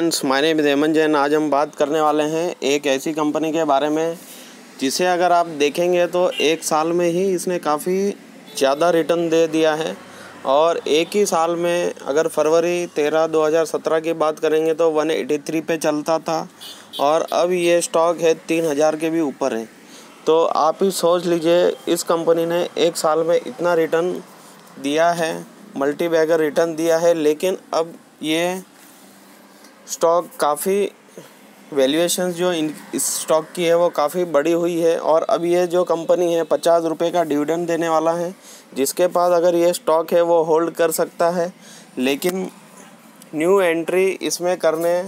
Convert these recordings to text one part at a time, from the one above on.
Friends my name Heman Jain आज हम बात करने वाले हैं एक ऐसी कंपनी के बारे में, जिसे अगर आप देखेंगे तो एक साल में ही इसने काफ़ी ज़्यादा रिटर्न दे दिया है। और एक ही साल में अगर फरवरी तेरह दो हज़ार सत्रह की बात करेंगे तो वन एटी थ्री पे चलता था। और अब ये स्टॉक है तीन हज़ार के भी ऊपर है। तो आप ही सोच लीजिए, इस कंपनी ने एक साल में इतना रिटर्न दिया है मल्टी बैगर रिटर्न दिया है, लेकिन अब ये स्टॉक काफ़ी वैल्यूएशंस जो इन, इस स्टॉक की है वो काफ़ी बड़ी हुई है और अब ये जो कंपनी है, पचास रुपये का डिविडेंड देने वाला है, जिसके पास अगर ये स्टॉक है वो होल्ड कर सकता है, लेकिन न्यू एंट्री इसमें करने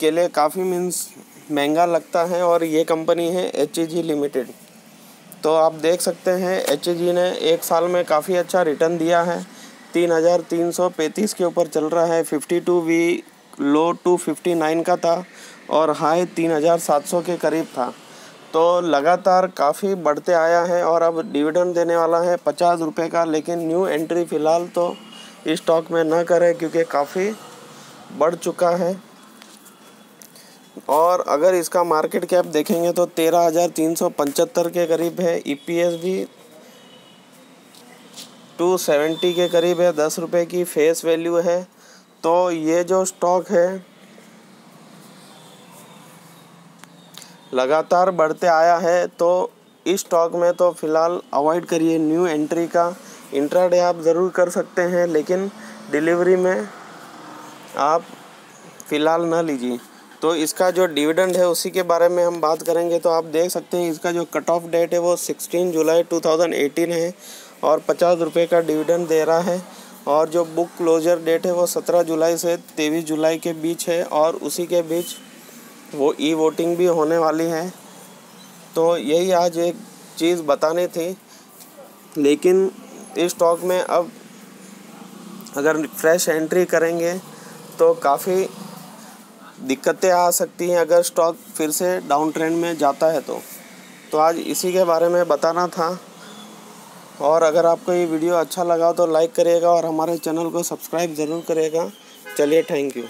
के लिए काफ़ी मीन्स महँगा लगता है और ये कंपनी है एच लिमिटेड तो आप देख सकते हैं एच ने एक साल में काफ़ी अच्छा रिटर्न दिया है। तीन हज़ार तीन सौ पैंतीस के ऊपर चल रहा है fifty two week low two fifty nine का था और हाई तीन हज़ार सात सौ के करीब था। तो लगातार काफ़ी बढ़ते आया है और अब डिविडेंड देने वाला है पचास रुपये का, लेकिन न्यू एंट्री फ़िलहाल तो स्टॉक में न करें क्योंकि काफ़ी बढ़ चुका है। और अगर इसका मार्केट कैप देखेंगे तो तेरह हज़ार तीन सौ पचहत्तर के करीब है ई पी एस भी टू सेवेंटी के करीब है, दस रुपये की फेस वैल्यू है। तो ये जो स्टॉक है, लगातार बढ़ते आया है तो इस स्टॉक में तो फ़िलहाल अवॉइड करिए। न्यू एंट्री का इंट्राडे आप ज़रूर कर सकते हैं, लेकिन डिलीवरी में आप फ़िलहाल ना लीजिए। तो इसका जो डिविडेंड है, उसी के बारे में हम बात करेंगे। तो आप देख सकते हैं, इसका जो कट ऑफ़ डेट है, वो 16 जुलाई 2018 है, और पचास रुपये का डिविडेंड दे रहा है। और जो बुक क्लोजर डेट है वो सत्रह जुलाई से तेईस जुलाई के बीच है और उसी के बीच वो ई वोटिंग भी होने वाली है। तो यही आज एक चीज़ बतानी थी। लेकिन इस स्टॉक में अब अगर फ्रेश एंट्री करेंगे तो काफ़ी दिक्कतें आ सकती हैं अगर स्टॉक फिर से डाउन ट्रेंड में जाता है तो। तो आज इसी के बारे में बताना था। और अगर आपको ये वीडियो अच्छा लगा तो लाइक करिएगा और हमारे चैनल को सब्सक्राइब ज़रूर करिएगा। चलिए थैंक यू